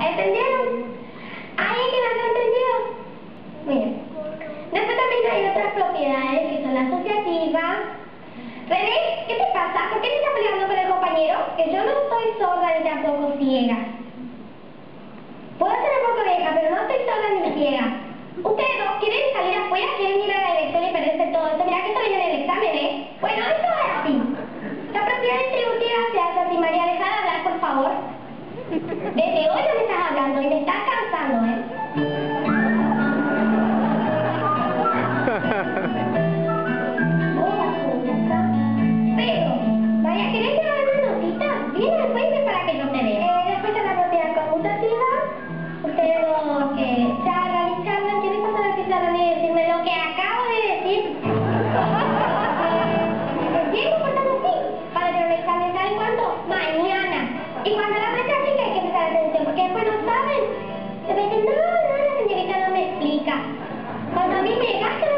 ¿Entendieron? ¿Alguien que no lo entendió? Bien. Después también hay otras propiedades que son la asociativa. René, ¿qué te pasa? ¿Por qué te estás peleando con el compañero? Que yo no soy sorda ni tampoco ciega. Pero, vaya, ¿querés llevar una notita? Viene después para que yo te vea. Después de la notita conmutativa, tengo que charlar y charlar. ¿Quieres pasar a charlar y decirme lo que acabo de decir? Llego por tanto sí, para tener el examen, ¿saben cuándo? Mañana. Y cuando la fecha sí que hay que prestar atención, porque después no saben. Se me dicen, no, no, la señorita no me explica. Cuando a mí me llegaste,